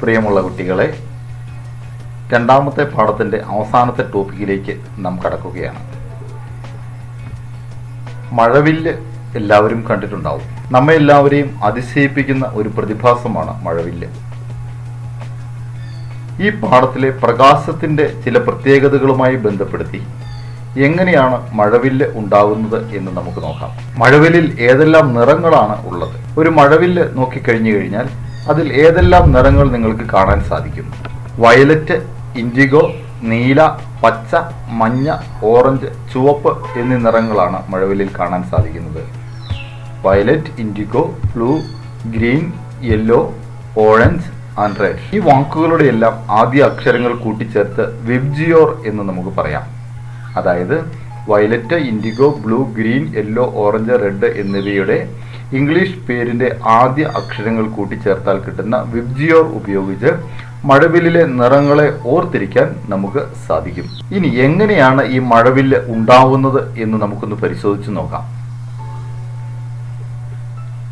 പ്രിയമുള്ള കുട്ടികളെ രണ്ടാമത്തെ പാഠത്തിന്റെ അവസാനത്തെ ടോപ്പിക്കിലേക്ക് നാം കടക്കുകയാണ്. മഴവില്ല് എല്ലാവരും കണ്ടിട്ടുണ്ടാവും. നമ്മെ എല്ലാവരെയും അതിശയിപ്പിക്കുന്ന ഒരു പ്രതിഭാസമാണ് മഴവില്ല്. ഈ പാഠത്തിലെ പ്രകാശത്തിന്റെ ചില പ്രത്യേകതകളുമായി ബന്ധപ്പെടുത്തി എങ്ങനെയാണ് മഴവില്ല് ഉണ്ടാകുന്നത് എന്ന് നമുക്ക് നോക്കാം. മഴവില്ലിൽ ഏതെല്ലാം നിറങ്ങളാണ് ഉള്ളത്? ഒരു മഴവില്ല് നോക്കിക്കഴിഞ്ഞു കഴിഞ്ഞാൽ അതിൽ ഏതെല്ലാം നിറങ്ങൾ നിങ്ങൾക്ക് കാണാൻ സാധിക്കും? വയലറ്റ് ഇൻഡിഗോ നീല പച്ച മഞ്ഞ ഓറഞ്ച് ചുവപ്പ് എന്നീ നിറങ്ങളാണ് മഴവില്ലിൽ കാണാൻ സാധിക്കുന്നത്. Violet indigo blue green yellow orange and red. ഈ വാക്കുകളുടെ എല്ലാം ആദ്യ അക്ഷരങ്ങൾ കൂട്ടിച്ചേർത്ത് വിബ്ജിയോർ എന്ന് നമുക്ക് പറയാം. അതായത് violet indigo blue green yellow orange red എന്നിവയുടെ ഇംഗ്ലീഷ് പേരിന്റെ ആദ്യ അക്ഷരങ്ങൾ കൂട്ടിച്ചേർത്താൽ കിട്ടുന്ന വിബ്ജിയോർ ഉപയോഗിച്ച് മഴവില്ലിലെ നിറങ്ങളെ ഓർത്തിരിക്കാൻ നമുക്ക് സാധിക്കും. ഇനി എങ്ങനെയാണ് ഈ മഴവില്ല് ഉണ്ടാവുന്നത് എന്ന് നമുക്കൊന്ന് പരിശോധിച്ച് നോക്കാം.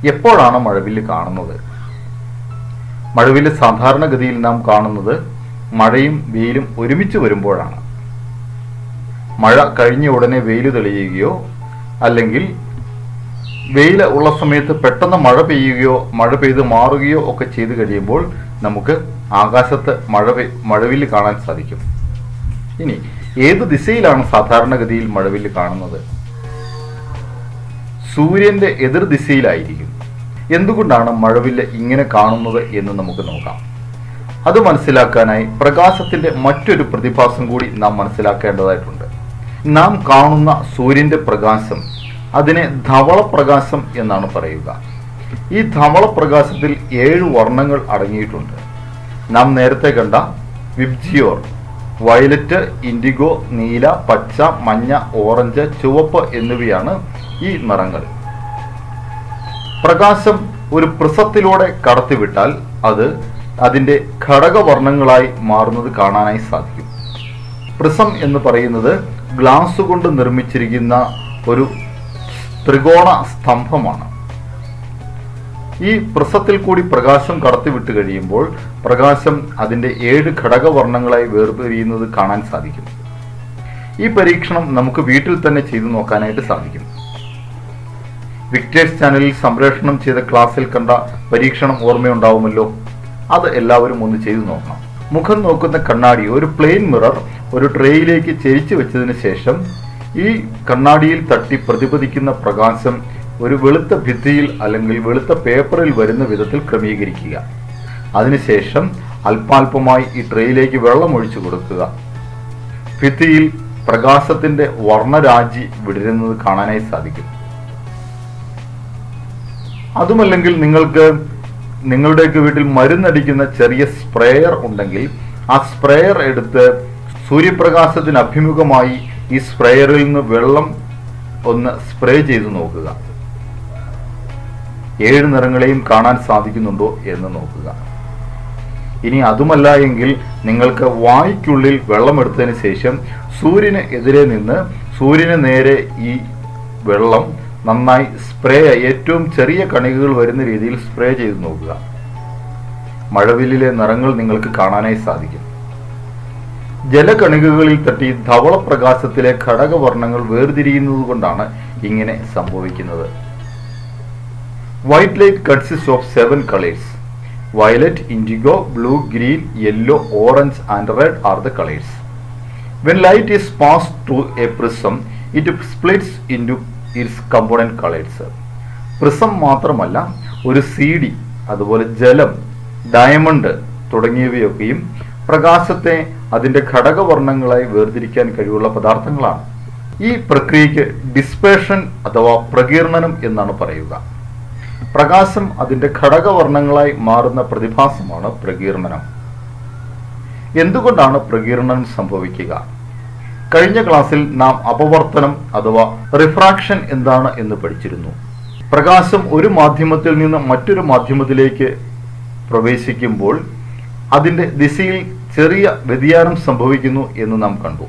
എപ്പോഴാണ് മഴവില്ല് കാണുന്നത്? മഴവില്ല് സാധാരണഗതിയിൽ നാം കാണുന്നത് മഴയും വെയിലും ഒരുമിച്ച് വരുമ്പോഴാണ്. മഴ കഴിഞ്ഞ ഉടനെ വെയിൽ തെളിയുകയോ അല്ലെങ്കിൽ വെയിൽ ഉള്ള സമയത്ത് പെട്ടെന്ന് മഴ പെയ്യുകയോ മഴ പെയ്ത് മാറുകയോ ഒക്കെ ചെയ്തു കഴിയുമ്പോൾ നമുക്ക് ആകാശത്ത് മഴ പെയ് മഴവിൽ കാണാൻ സാധിക്കും. ഇനി ഏത് ദിശയിലാണ് സാധാരണഗതിയിൽ മഴവിൽ കാണുന്നത്? സൂര്യന്റെ എതിർ ദിശയിലായിരിക്കും. എന്തുകൊണ്ടാണ് മഴവില്ല് ഇങ്ങനെ കാണുന്നത് എന്ന് നമുക്ക് നോക്കാം. അത് മനസ്സിലാക്കാനായി പ്രകാശത്തിന്റെ മറ്റൊരു പ്രതിഭാസം കൂടി നാം മനസ്സിലാക്കേണ്ടതായിട്ടുണ്ട്. നാം കാണുന്ന സൂര്യന്റെ പ്രകാശം അതിനെ ധവള പ്രകാശം എന്നാണ് പറയുക. ഈ ധവള പ്രകാശത്തിൽ ഏഴ് വർണങ്ങൾ അടങ്ങിയിട്ടുണ്ട്. നാം നേരത്തെ കണ്ട വിബ്ജിയോർ വയലറ്റ് ഇൻഡിഗോ നീല പച്ച മഞ്ഞ ഓറഞ്ച് ചുവപ്പ് എന്നിവയാണ് ഈ നിറങ്ങൾ. പ്രകാശം ഒരു പ്രിസത്തിലൂടെ കടത്തിവിട്ടാൽ അത് അതിന്റെ ഘടകവർണങ്ങളായി മാറുന്നത് കാണാനായി സാധിക്കും. പ്രിസം എന്ന് പറയുന്നത് ഗ്ലാസ് കൊണ്ട് നിർമ്മിച്ചിരിക്കുന്ന ഒരു ത്രികോണ സ്തംഭമാണ്. ഈ പ്രസത്തിൽ കൂടി പ്രകാശം കടത്തിവിട്ട് കഴിയുമ്പോൾ പ്രകാശം അതിന്റെ ഏഴ് ഘടകവർണങ്ങളായി വേർപിരിയുന്നത് കാണാൻ സാധിക്കും. ഈ പരീക്ഷണം നമുക്ക് വീട്ടിൽ തന്നെ ചെയ്തു നോക്കാനായിട്ട് സാധിക്കും. വിക്ടേഴ്സ് ചാനലിൽ സംപ്രേഷണം ചെയ്ത ക്ലാസ്സിൽ കണ്ട പരീക്ഷണം ഓർമ്മയുണ്ടാവുമല്ലോ? അത് എല്ലാവരും ഒന്ന് ചെയ്തു നോക്കണം. മുഖം നോക്കുന്ന കണ്ണാടി ഒരു പ്ലെയിൻ മിറർ ഒരു ട്രേയിലേക്ക് ചെരിച്ചു വെച്ചതിന് ശേഷം ഈ കണ്ണാടിയിൽ തട്ടി പ്രതിപദിക്കുന്ന പ്രകാശം ഒരു വെളുത്ത ഭിത്തിയിൽ അല്ലെങ്കിൽ വെളുത്ത പേപ്പറിൽ വരുന്ന വിധത്തിൽ ക്രമീകരിക്കുക. അതിനുശേഷം അല്പാൽപമായി ഈ ട്രേയിലേക്ക് വെള്ളം ഒഴിച്ചു കൊടുക്കുക. ഭിത്തിയിൽ പ്രകാശത്തിന്റെ വർണരാജി വിടരുന്നത് കാണാനായി സാധിക്കും. അതുമല്ലെങ്കിൽ നിങ്ങൾക്ക് നിങ്ങളുടെയൊക്കെ വീട്ടിൽ മരുന്നടിക്കുന്ന ചെറിയ സ്പ്രേയർ ഉണ്ടെങ്കിൽ ആ സ്പ്രേയർ എടുത്ത് സൂര്യപ്രകാശത്തിന് അഭിമുഖമായി ഈ സ്പ്രേയറിൽ നിന്ന് വെള്ളം ഒന്ന് സ്പ്രേ ചെയ്ത് നോക്കുക. ഏഴ് നിറങ്ങളെയും കാണാൻ സാധിക്കുന്നുണ്ടോ എന്ന് നോക്കുക. ഇനി അതുമല്ല എങ്കിൽ നിങ്ങൾക്ക് വെള്ളം വെള്ളമെടുത്തതിന് ശേഷം സൂര്യന് എതിരെ നിന്ന് സൂര്യന് നേരെ ഈ വെള്ളം നന്നായി സ്പ്രേ ഏറ്റവും ചെറിയ കണികകൾ വരുന്ന രീതിയിൽ സ്പ്രേ ചെയ്ത് നോക്കുക. മഴവില്ലിലെ നിറങ്ങൾ നിങ്ങൾക്ക് കാണാനായി സാധിക്കും. ജലകണികകളിൽ തട്ടി ധവളപ്രകാശത്തിലെ ഘടകവർണങ്ങൾ വേർതിരിയുന്നത് കൊണ്ടാണ് ഇങ്ങനെ സംഭവിക്കുന്നത്. White light consist of seven colours violet indigo blue green yellow orange and red are the colours when light is pass to a prism it splits into its component colours prism മാത്രമല്ല ഒരു C അതുപോലെ ജലം diamond തുടങ്ങിയവയൊക്കെയും പ്രകാശത്തെ അതിന്റെ ഘടകവർണങ്ങളായി വേർതിരിക്കാൻ കഴിവുള്ള പദാർത്ഥങ്ങളാണ്. ഈ പ്രക്രിയയ്ക്ക് ഡിസ്പേഷൻ അഥവാ പ്രകീർണനം എന്നാണ് പറയുക. പ്രകാശം അതിന്റെ ഘടകവർണങ്ങളായി മാറുന്ന പ്രതിഭാസമാണ് പ്രകീർണനം. എന്തുകൊണ്ടാണ് പ്രകീർണനം സംഭവിക്കുക? കഴിഞ്ഞ ക്ലാസ്സിൽ നാം അപവർത്തനം അഥവാ റിഫ്രാക്ഷൻ എന്താണ് എന്ന് പഠിച്ചിരുന്നു. പ്രകാശം ഒരു മാധ്യമത്തിൽ നിന്ന് മറ്റൊരു മാധ്യമത്തിലേക്ക് പ്രവേശിക്കുമ്പോൾ അതിന്റെ ദിശയിൽ ചെറിയ വ്യതിയാനം സംഭവിക്കുന്നു എന്ന് നാം കണ്ടു.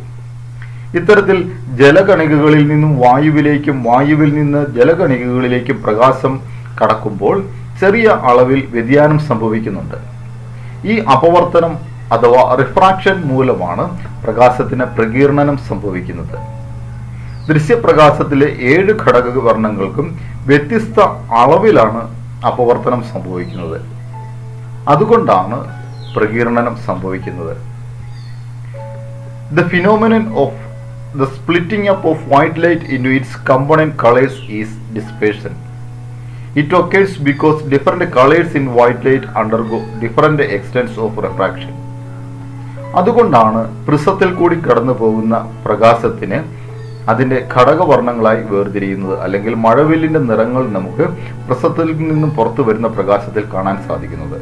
ഇത്തരത്തിൽ ജലകണികകളിൽ നിന്നും വായുവിലേക്കും വായുവിൽ നിന്ന് ജലകണികകളിലേക്കും പ്രകാശം കടക്കുമ്പോൾ ചെറിയ അളവിൽ വ്യതിയാനം സംഭവിക്കുന്നുണ്ട്. ഈ അപവർത്തനം അഥവാ റിഫ്രാക്ഷൻ മൂലമാണ് പ്രകാശത്തിന് പ്രകീർണനം സംഭവിക്കുന്നത്. ദൃശ്യപ്രകാശത്തിലെ ഏഴ് ഘടക വർണങ്ങൾക്കും വ്യത്യസ്ത അളവിലാണ് അപവർത്തനം സംഭവിക്കുന്നത്. അതുകൊണ്ടാണ് പ്രകീർണനം സംഭവിക്കുന്നത്. The phenomenon of the splitting up of white light in its component colours is dispersion it occurs because different colours in white light undergo different extents of refraction അതുകൊണ്ടാണ് പ്രിസത്തിൽ കൂടി കടന്നു പോകുന്ന പ്രകാശത്തിന് അതിന്റെ ഘടകവർണങ്ങളായി വേർതിരിയുന്നത്. അല്ലെങ്കിൽ മഴവില്ലിന്റെ നിറങ്ങൾ നമുക്ക് പ്രസത്തിൽ നിന്നും പുറത്തു വരുന്ന പ്രകാശത്തിൽ കാണാൻ സാധിക്കുന്നത്.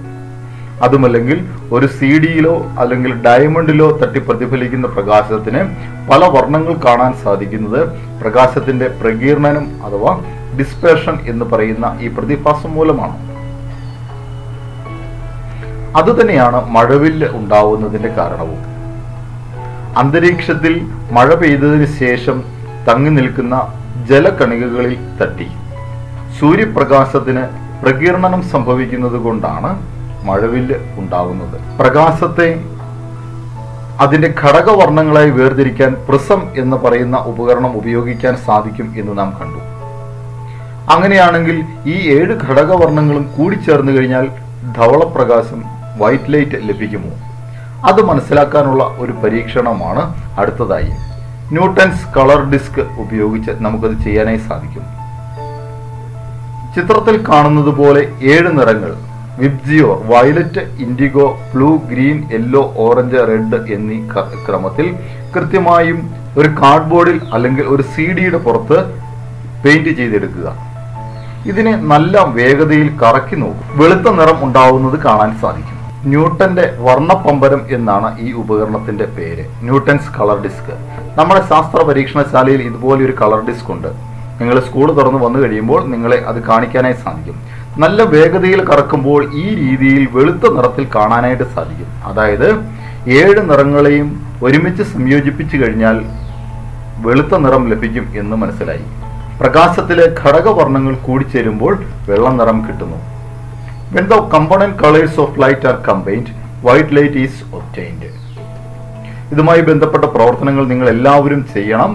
അതുമല്ലെങ്കിൽ ഒരു സി ഡിയിലോ അല്ലെങ്കിൽ ഡയമണ്ടിലോ തട്ടി പ്രതിഫലിക്കുന്ന പ്രകാശത്തിന് പല വർണങ്ങൾ കാണാൻ സാധിക്കുന്നത് പ്രകാശത്തിന്റെ പ്രകീർണനം അഥവാ ഡിസ്പേഷൻ എന്ന് പറയുന്ന ഈ പ്രതിഭാസം മൂലമാണ്. അതുതന്നെയാണ് മഴവില്ല് ഉണ്ടാവുന്നതിന്റെ കാരണവും. അന്തരീക്ഷത്തിൽ മഴ പെയ്തതിന് ശേഷം തങ്ങി നിൽക്കുന്ന ജലകണികകളിൽ തട്ടി. സൂര്യപ്രകാശത്തിന് പ്രകീർണനം സംഭവിക്കുന്നത് കൊണ്ടാണ് മഴവില്ല് ഉണ്ടാവുന്നത്. പ്രകാശത്തെ അതിന്റെ ഘടകവർണങ്ങളായി വേർതിരിക്കാൻ പ്രിസം എന്ന് പറയുന്ന ഉപകരണം ഉപയോഗിക്കാൻ സാധിക്കും എന്ന് നാം കണ്ടു. അങ്ങനെയാണെങ്കിൽ ഈ ഏഴ് ഘടകവർണങ്ങളും കൂടിച്ചേർന്ന് കഴിഞ്ഞാൽ ധവളപ്രകാശം വൈറ്റ് ലൈറ്റ് ലഭിക്കുമോ? അത് മനസ്സിലാക്കാനുള്ള ഒരു പരീക്ഷണമാണ് അടുത്തതായി. ന്യൂട്ടൺസ് കളർ ഡിസ്ക് ഉപയോഗിച്ച് നമുക്കത് ചെയ്യാനായി സാധിക്കും. ചിത്രത്തിൽ കാണുന്നത് പോലെ ഏഴ് നിറങ്ങൾ VIBGYOR violet indigo blue green yellow orange red എന്നീ ക്രമത്തിൽ കൃത്യമായും ഒരു കാർഡ്ബോർഡിൽ അല്ലെങ്കിൽ ഒരു സി ഡിയുടെ പുറത്ത് പെയിന്റ് ചെയ്തെടുക്കുക. ഇതിനെ നല്ല വേഗതയിൽ കറക്കി നോക്കും. വെളുത്ത നിറം ഉണ്ടാവുന്നത് കാണാൻ സാധിക്കും. ന്യൂട്ടന്റെ വർണപ്പമ്പരം എന്നാണ് ഈ ഉപകരണത്തിന്റെ പേര്. Newton's colour disc. നമ്മുടെ ശാസ്ത്ര പരീക്ഷണശാലയിൽ ഇതുപോലെ ഒരു കളർ ഡിസ്ക് ഉണ്ട് നിങ്ങൾ സ്കൂൾ തുറന്ന് വന്നു കഴിയുമ്പോൾ നിങ്ങളെ അത് കാണിക്കാനായി സാധിക്കും. നല്ല വേഗതയിൽ കറക്കുമ്പോൾ ഈ രീതിയിൽ വെളുത്ത നിറത്തിൽ കാണാനായിട്ട് സാധിക്കും. അതായത് ഏഴ് നിറങ്ങളെയും ഒരുമിച്ച് സംയോജിപ്പിച്ചു കഴിഞ്ഞാൽ വെളുത്ത നിറം ലഭിക്കും എന്ന് മനസ്സിലായി. പ്രകാശത്തിലെ ഘടകവർണങ്ങൾ കൂടിച്ചേരുമ്പോൾ വെള്ള നിറം കിട്ടുന്നു. When the component colors of light are combined, white light is obtained. ഇതുമായി ബന്ധപ്പെട്ട പ്രവർത്തനങ്ങൾ നിങ്ങൾ എല്ലാവരും ചെയ്യണം.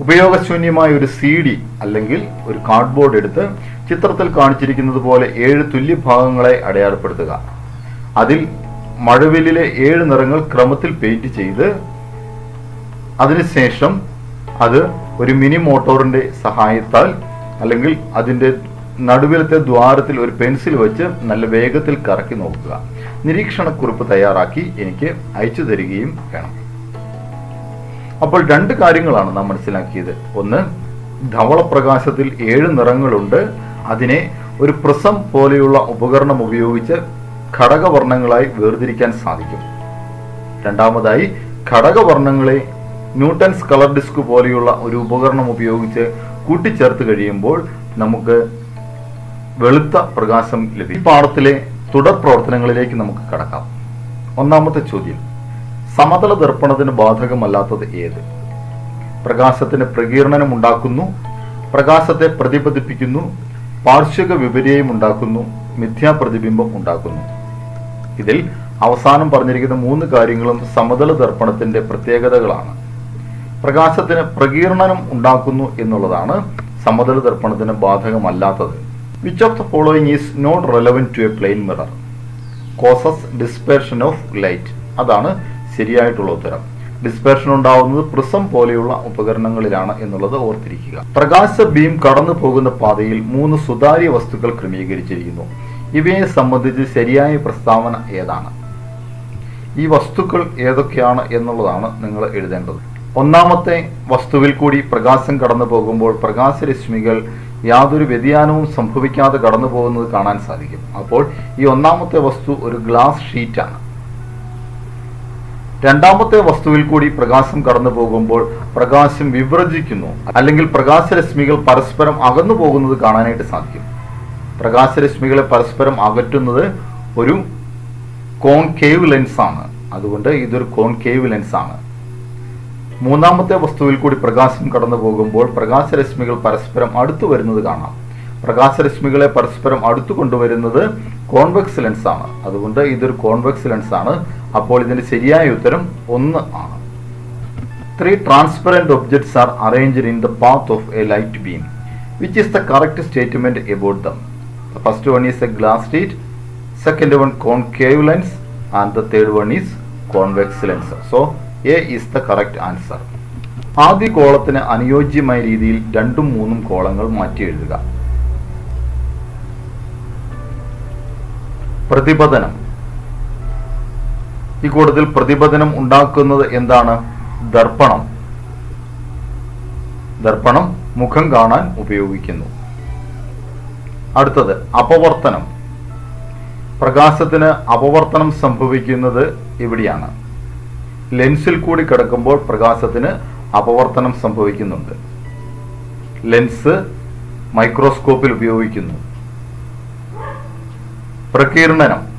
ഉപയോഗശൂന്യമായ ഒരു സി ഡി അല്ലെങ്കിൽ ഒരു കാർഡ്ബോർഡ് എടുത്ത് ചിത്രത്തിൽ കാണിച്ചിരിക്കുന്നത് പോലെ ഏഴ് തുല്യ ഭാഗങ്ങളെ അടയാളപ്പെടുത്തുക. അതിൽ മഴവില്ലിലെ ഏഴ് നിറങ്ങൾ ക്രമത്തിൽ പെയിന്റ് ചെയ്ത് അതിനുശേഷം അത് ഒരു മിനി മോട്ടോറിന്റെ സഹായത്താൽ അല്ലെങ്കിൽ അതിന്റെ നടുവിലത്തെ ദ്വാരത്തിൽ ഒരു പെൻസിൽ വെച്ച് നല്ല വേഗത്തിൽ കറക്കി നോക്കുക. നിരീക്ഷണക്കുറിപ്പ് തയ്യാറാക്കി എനിക്ക് അയച്ചു തരികയും വേണം. അപ്പോൾ രണ്ട് കാര്യങ്ങളാണ് നാം മനസ്സിലാക്കിയത്. ഒന്ന് ധവളപ്രകാശത്തിൽ ഏഴ് നിറങ്ങളുണ്ട്. അതിനെ ഒരു പ്രസം പോലെയുള്ള ഉപകരണം ഉപയോഗിച്ച് ഘടകവർണങ്ങളായി വേർതിരിക്കാൻ സാധിക്കും. രണ്ടാമതായി ഘടകവർണങ്ങളെ ന്യൂട്ടൻസ് കളർ ഡിസ്ക് പോലെയുള്ള ഒരു ഉപകരണം ഉപയോഗിച്ച് കൂട്ടിച്ചേർത്ത് കഴിയുമ്പോൾ നമുക്ക് വെളുത്ത പ്രകാശം ലഭിക്കും. ഈ പാഠത്തിലെ തുടർ പ്രവർത്തനങ്ങളിലേക്ക് നമുക്ക് കടക്കാം. ഒന്നാമത്തെ ചോദ്യം സമതല ദർപ്പണത്തിന് ബാധകമല്ലാത്തത് ഏത്? പ്രകാശത്തിന് പ്രകീർണനം ഉണ്ടാക്കുന്നു പ്രകാശത്തെ പ്രതിപതിപ്പിക്കുന്നു പാർശ്വിക വിപര്യം ഉണ്ടാക്കുന്നു മിഥ്യാപ്രതിബിംബം ഉണ്ടാക്കുന്നു. ഇതിൽ അവസാനം പറഞ്ഞിരിക്കുന്ന മൂന്ന് കാര്യങ്ങളും സമതല ദർപ്പണത്തിന്റെ പ്രത്യേകതകളാണ്. പ്രകാശത്തിന് പ്രകീർണനം ഉണ്ടാക്കുന്നു എന്നുള്ളതാണ് സമതല ദർപ്പണത്തിന് ബാധകമല്ലാത്തത്. Which of the following is not relevant to a plane mirror causes dispersion of light അതാണ് ശരിയായിട്ടുള്ള ഉത്തരം. ഡിസ്പെർഷൻ ഉണ്ടാവുന്നത് പ്രിസം പോലെയുള്ള ഉപകരണങ്ങളിലാണ് എന്നുള്ളത് ഓർത്തിരിക്കുക. പ്രകാശ ബീം കടന്നു പോകുന്ന പാതയിൽ മൂന്ന് സുതാര്യ വസ്തുക്കൾ ക്രമീകരിച്ചിരിക്കുന്നു. ഇവയെ സംബന്ധിച്ച് ശരിയായ പ്രസ്താവന ഏതാണ്? ഈ വസ്തുക്കൾ ഏതൊക്കെയാണ് എന്നുള്ളതാണ് നിങ്ങൾ എഴുതേണ്ടത്. ഒന്നാമത്തെ വസ്തുവിൽ കൂടി പ്രകാശം കടന്നു പോകുമ്പോൾ പ്രകാശരശ്മികൾ യാതൊരു വ്യതിയാനവും സംഭവിക്കാതെ കടന്നു പോകുന്നത് കാണാൻ സാധിക്കും. അപ്പോൾ ഈ ഒന്നാമത്തെ വസ്തു ഒരു ഗ്ലാസ് ഷീറ്റാണ്. രണ്ടാമത്തെ വസ്തുവിൽ കൂടി പ്രകാശം കടന്നു പോകുമ്പോൾ പ്രകാശം വിവ്രജിക്കുന്നു അല്ലെങ്കിൽ പ്രകാശരശ്മികൾ പരസ്പരം അകന്നു പോകുന്നത് കാണാനായിട്ട് സാധിക്കും. പ്രകാശരശ്മികളെ പരസ്പരം അകറ്റുന്നത് ഒരു കോൺകേവ് ലെൻസ് ആണ് അതുകൊണ്ട് ഇതൊരു കോൺകേവ് ലെൻസ് ആണ് മൂന്നാമത്തെ വസ്തുവിൽ കൂടി പ്രകാശം കടന്നു പോകുമ്പോൾ പ്രകാശരശ്മികൾ പരസ്പരം അടുത്തു വരുന്നത് കാണാം. പ്രകാശരശ്മികളെ പരസ്പരം അടുത്തു കൊണ്ടുവരുന്നത് കോൺവെക്സ് ലെൻസ് ആണ് അതുകൊണ്ട് ഇതൊരു കോൺവെക്സ് ലെൻസ് ആണ് അപ്പോൾ ഇതിന്റെ ശരിയായ ഉത്തരം ഒന്ന് ആണ്. Three transparent objects are arranged in the path of a light beam which is the correct statement about them first one is a glass state second one concave lens and the third one is convex lens so A is the correct answer ആദ്യ കോളത്തിന് അനുയോജ്യമായ രീതിയിൽ രണ്ടും മൂന്നും കോളങ്ങൾ മാറ്റി എഴുതുക. പ്രതിപതനം ഈ കൂട്ടത്തിൽ പ്രതിപതനം ഉണ്ടാക്കുന്നത് എന്താണ്? ദർപ്പണം. ദർപ്പണം മുഖം കാണാൻ ഉപയോഗിക്കുന്നു. അടുത്തത് അപവർത്തനം. പ്രകാശത്തിന് അപവർത്തനം സംഭവിക്കുന്നത് എവിടെയാണ് ലെൻസിൽ കൂടി കിടക്കുമ്പോൾ പ്രകാശത്തിന് അപവർത്തനം സംഭവിക്കുന്നുണ്ട്. ലെൻസ് മൈക്രോസ്കോപ്പിൽ ഉപയോഗിക്കുന്നു. പ്രകീർണനം.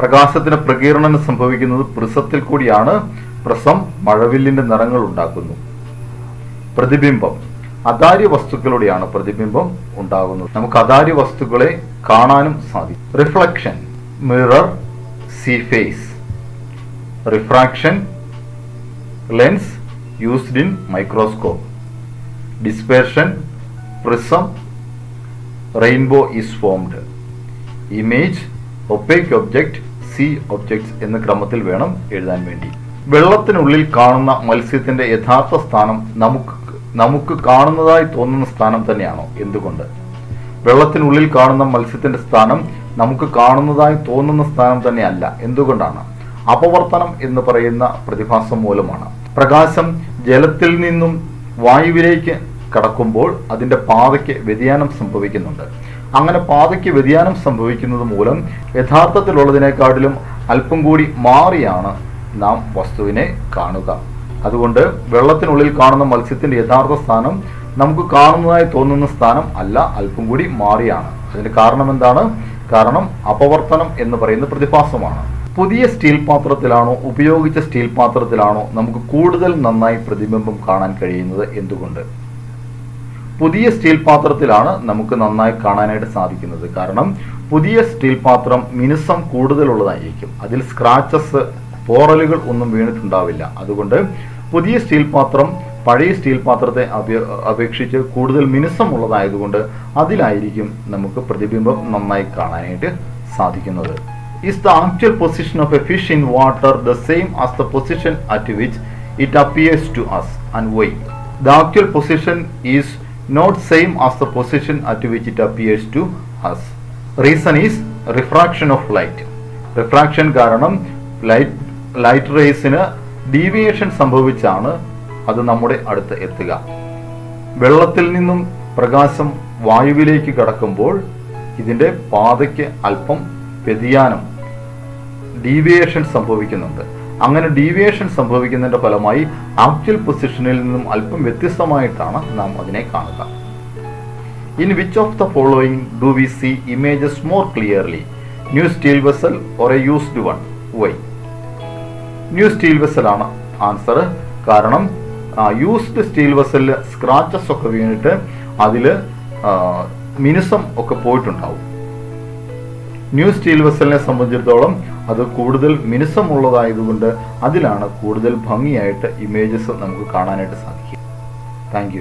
പ്രകാശത്തിന് പ്രകീർണനം സംഭവിക്കുന്നത് പ്രിസത്തിൽ കൂടിയാണ്. പ്രസം മഴവില്ലിന്റെ നിറങ്ങൾ ഉണ്ടാക്കുന്നു. പ്രതിബിംബം. അതാര്യ വസ്തുക്കളുടെയാണ് പ്രതിബിംബം ഉണ്ടാകുന്നത്. നമുക്ക് അതാര്യ വസ്തുക്കളെ കാണാനും സാധിക്കും. Reflection mirror C face refraction lens used in microscope dispersion prism rainbow is formed image opaque object C objects എന്ന ക്രമത്തിൽ വേണം എഴുതാൻ വേണ്ടി. വെള്ളത്തിനുള്ളിൽ കാണുന്ന മത്സ്യത്തിന്റെ യഥാർത്ഥ സ്ഥാനം നമുക്ക് നമുക്ക് കാണുന്നതായി തോന്നുന്ന സ്ഥാനം തന്നെയാണോ? എന്തുകൊണ്ട്? വെള്ളത്തിനുള്ളിൽ കാണുന്ന മത്സ്യത്തിന്റെ സ്ഥാനം നമുക്ക് കാണുന്നതായി തോന്നുന്ന സ്ഥാനം തന്നെയല്ല. എന്തുകൊണ്ടാണ്? അപവർത്തനം എന്ന് പറയുന്ന പ്രതിഭാസം മൂലമാണ്. പ്രകാശം ജലത്തിൽ നിന്നും വായുവിലേക്ക് കടക്കുമ്പോൾ അതിന്റെ പാതയ്ക്ക് വ്യതിയാനം സംഭവിക്കുന്നുണ്ട്. അങ്ങനെ പാതയ്ക്ക് വ്യതിയാനം സംഭവിക്കുന്നത് മൂലം യഥാർത്ഥത്തിലുള്ളതിനേക്കാട്ടിലും അല്പം കൂടി മാറിയാണ് നാം വസ്തുവിനെ കാണുക. അതുകൊണ്ട് വെള്ളത്തിനുള്ളിൽ കാണുന്ന മത്സ്യത്തിന്റെ യഥാർത്ഥ സ്ഥാനം നമുക്ക് കാണുന്നതായി തോന്നുന്ന സ്ഥാനം അല്ല അല്പം കൂടി മാറിയാണ്. അതിന് കാരണം എന്താണ്? കാരണം അപവർത്തനം എന്ന് പറയുന്ന പ്രതിഭാസമാണ്. പുതിയ സ്റ്റീൽ പാത്രത്തിലാണോ ഉപയോഗിച്ച സ്റ്റീൽ പാത്രത്തിലാണോ നമുക്ക് കൂടുതൽ നന്നായി പ്രതിബിംബം കാണാൻ കഴിയുന്നത് എന്തുകൊണ്ട്? പുതിയ സ്റ്റീൽ പാത്രത്തിലാണ് നമുക്ക് നന്നായി കാണാനായിട്ട് സാധിക്കുന്നത്. കാരണം പുതിയ സ്റ്റീൽ പാത്രം മിനുസം കൂടുതലുള്ളതായിരിക്കും. അതിൽ സ്ക്രാച്ചസ് പോറലുകൾ ഒന്നും വീണിട്ടുണ്ടാവില്ല. അതുകൊണ്ട് പുതിയ സ്റ്റീൽ പാത്രം പഴയ സ്റ്റീൽ പാത്രത്തെ അപേക്ഷിച്ച് കൂടുതൽ മിനുസം ഉള്ളതായതുകൊണ്ട് അതിലായിരിക്കും നമുക്ക് പ്രതിബിംബം നന്നായി കാണാനായിട്ട് സാധിക്കുന്നത്. Is the actual position of a fish in water the same as the position at which it appears to us and why the actual position is not same as the position at which it appears to us reason is refraction of light refraction കാരണം light light റേസിന് deviation സംഭവിച്ചാണ് അത് നമ്മുടെ അടുത്ത് എത്തുക. വെള്ളത്തിൽ നിന്നും പ്രകാശം വായുവിലേക്ക് കടക്കുമ്പോൾ ഇതിന്റെ പാതയ്ക്ക് അല്പം വ്യതിയാനം ഡീവിയേഷൻ സംഭവിക്കുന്നുണ്ട്. അങ്ങനെ ഡീവിയേഷൻ സംഭവിക്കുന്നതിന്റെ ഫലമായി ആക്ച്വൽ പൊസിഷനിൽ നിന്നും അല്പം വ്യത്യസ്തമായിട്ടാണ് നാം അതിനെ കാണുക. In which of the following do we see images more clearly new steel vessel or a used one why new steel വെസലാണ് answer കാരണം യൂസ്ഡ് സ്റ്റീൽ വെസലിൽ സ്ക്രാച്ചസ് ഒക്കെ വീണിട്ട് അതിൽ മിനുസം ഒക്കെ പോയിട്ടുണ്ടാവും. ന്യൂ സ്റ്റീൽ വെസലിനെ സംബന്ധിച്ചിടത്തോളം അത് കൂടുതൽ മിനുസമുള്ളതായതുകൊണ്ട് അതിലാണ് കൂടുതൽ ഭംഗിയായിട്ട് ഇമേജസ് നമുക്ക് കാണാനായിട്ട് സാധിക്കുക. താങ്ക്